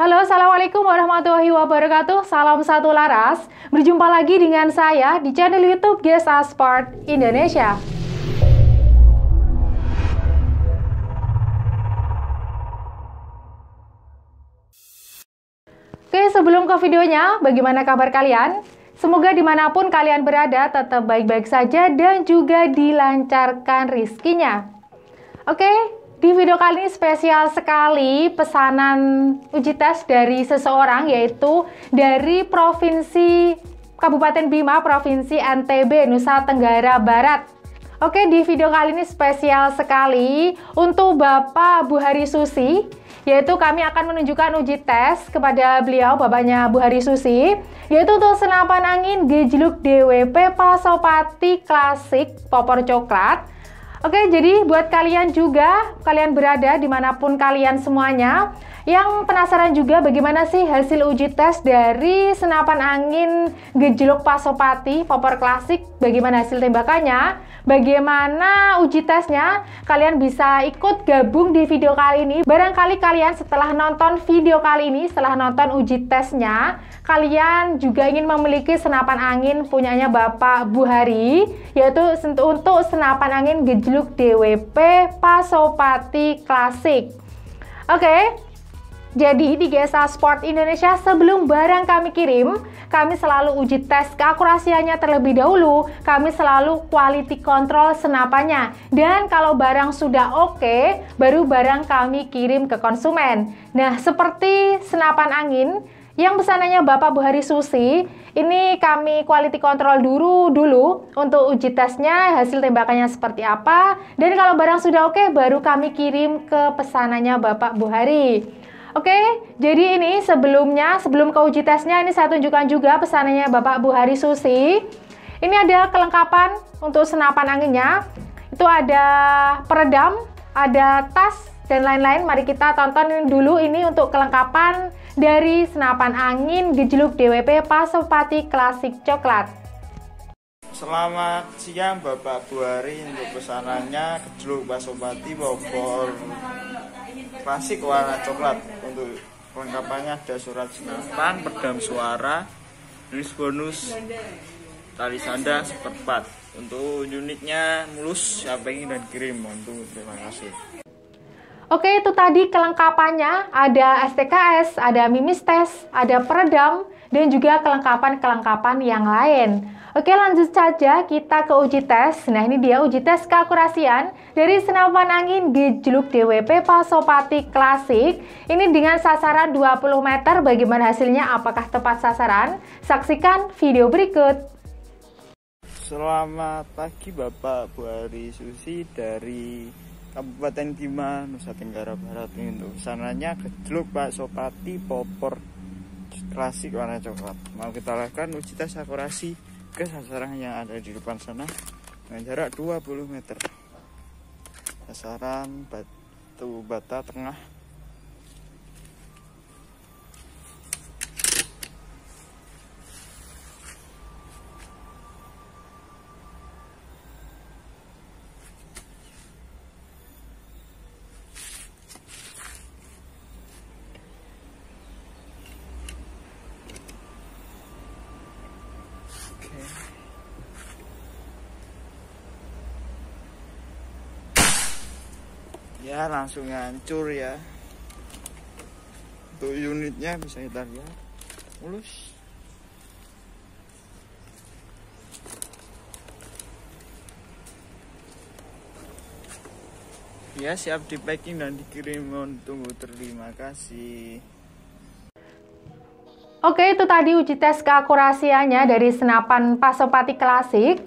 Halo, Assalamualaikum warahmatullahi wabarakatuh. Salam satu laras. Berjumpa lagi dengan saya di channel YouTube GSA Sport Indonesia. Oke, sebelum ke videonya, bagaimana kabar kalian? Semoga di mana pun kalian berada tetap baik-baik saja dan juga dilancarkan rizkinya. Oke, di video kali ini spesial sekali pesanan uji tes dari seseorang yaitu dari Provinsi Kabupaten Bima, Provinsi NTB, Nusa Tenggara Barat. Oke, di video kali ini spesial sekali untuk Bapak Bu Hari Susi, yaitu kami akan menunjukkan uji tes kepada beliau, bapaknya Bu Hari Susi, yaitu untuk senapan angin gejluk DWP Pasopati Klasik Popor Coklat Oke, jadi buat kalian juga, kalian berada di mana pun kalian semuanya, yang penasaran juga bagaimana sih hasil uji tes dari senapan angin gejlok pasopati popor klasik, bagaimana hasil tembakannya, bagaimana uji tesnya, kalian bisa ikut gabung di video kali ini. Barangkali kalian setelah nonton video kali ini, setelah nonton uji tesnya, kalian juga ingin memiliki senapan angin punyanya Bapak Buhari, yaitu untuk senapan angin gejluk DWP Pasopati Klasik. Oke, okay, jadi di GSA Sport Indonesia sebelum barang kami kirim, kami selalu uji tes keakurasiannya terlebih dahulu. Kami selalu quality control senapannya. Dan kalau barang sudah oke, okay, baru barang kami kirim ke konsumen. Nah, seperti senapan angin yang pesanannya Bapak Bu Hari Susi, ini kami quality control dulu dulu untuk uji tesnya, hasil tembakannya seperti apa. Dan kalau barang sudah oke, okay, baru kami kirim ke pesanannya Bapak Bu Hari. Oke, jadi ini sebelumnya, sebelum ke uji tesnya, ini saya tunjukkan juga pesanannya Bapak Bu Hari Susi. Ini ada kelengkapan untuk senapan anginnya. Itu ada peredam, ada tas, dan lain-lain. Mari kita tonton dulu ini untuk kelengkapan dari senapan angin gejluk DWP Pasopati Klasik Coklat. Selamat siang Bapak Bu Hari untuk pesanannya gejluk Pasopati Bogor. Klasik warna coklat. Untuk kelengkapannya ada surat senapan perdam suara tulis bonus tali sanda seperempat. Untuk unitnya mulus siapa ingin dan kirim. Untuk terima kasih Oke, itu tadi kelengkapannya. Ada STKS, ada mimis tes, ada peredam, dan juga kelengkapan-kelengkapan yang lain. Oke, lanjut saja kita ke uji tes. Nah, ini dia uji tes keakurasian dari senapan angin gejluk DWP Pasopati Klasik. Ini dengan sasaran 20 meter. Bagaimana hasilnya? Apakah tepat sasaran? Saksikan video berikut. Selamat pagi Bapak Bu Ari Susi dari Kabupaten Bima, Nusa Tenggara Barat ini untuk sananya gejluk Pak. Sopati popor klasik warna coklat. Mau kita lakukan uji tes akurasi ke sasaran yang ada di depan sana. Dengan jarak 20 meter. Sasaran batu bata tengah ya langsung hancur ya. Untuk unitnya bisa kita lihat. Mulus. Ya siap di packing dan dikirim. Tunggu terima kasih. Oke, itu tadi uji tes keakurasiannya dari senapan Pasopati Klasik.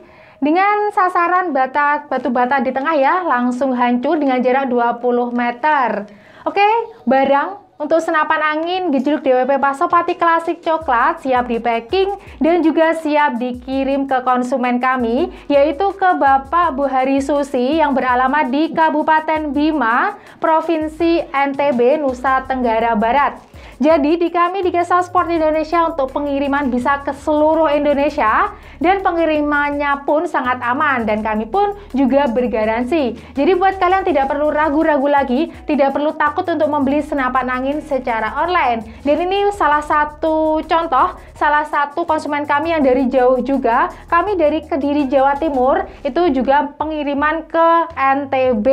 Dengan sasaran bata, batu bata di tengah ya, langsung hancur dengan jarak 20 meter. Oke, barang untuk senapan angin gejluk DWP Pasopati Klasik Coklat siap di packing dan juga siap dikirim ke konsumen kami yaitu ke Bapak Bu Hari Susi yang beralamat di Kabupaten Bima, Provinsi NTB, Nusa Tenggara Barat. Jadi di kami di Gesal Sport Indonesia untuk pengiriman bisa ke seluruh Indonesia dan pengirimannya pun sangat aman dan kami pun juga bergaransi. Jadi buat kalian tidak perlu ragu-ragu lagi, tidak perlu takut untuk membeli senapan angin secara online. Dan ini salah satu contoh, salah satu konsumen kami yang dari jauh juga, kami dari Kediri Jawa Timur itu juga pengiriman ke NTB.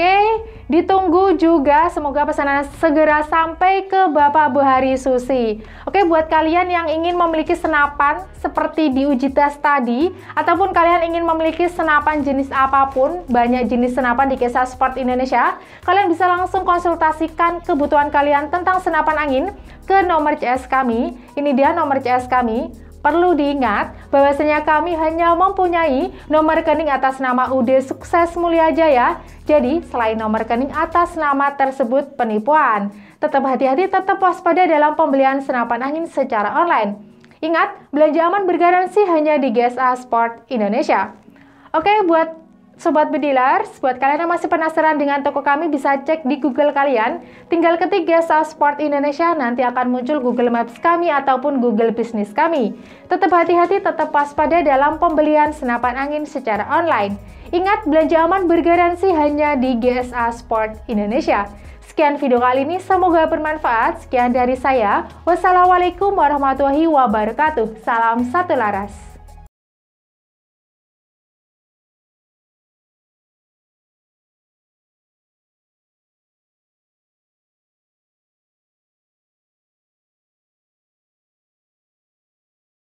Oke, ditunggu juga semoga pesanan segera sampai ke Bapak Bu Hari Susi. Oke, buat kalian yang ingin memiliki senapan seperti di uji tes tadi, ataupun kalian ingin memiliki senapan jenis apa pun, banyak jenis senapan di Kisah Sport Indonesia, kalian bisa langsung konsultasikan kebutuhan kalian tentang senapan angin ke nomor CS kami. Ini dia nomor CS kami Perlu diingat bahwasanya kami hanya mempunyai nomor rekening atas nama UD Sukses Mulia Jaya. Jadi, selain nomor rekening atas nama tersebut penipuan. Tetap hati-hati, tetap waspada dalam pembelian senapan angin secara online. Ingat, belanja aman bergaransi hanya di GSA Sport Indonesia. Oke, buat Sobat Bediler, buat kalian yang masih penasaran dengan toko kami bisa cek di Google kalian. Tinggal ketik Gesa Sport Indonesia, nanti akan muncul Google Maps kami ataupun Google Business kami. Tetap hati-hati, tetap waspada dalam pembelian senapan angin secara online. Ingat, belanja aman bergaransi hanya di GSA Sport Indonesia. Sekian video kali ini, semoga bermanfaat. Sekian dari saya. Wassalamualaikum warahmatullahi wabarakatuh. Salam satu laras.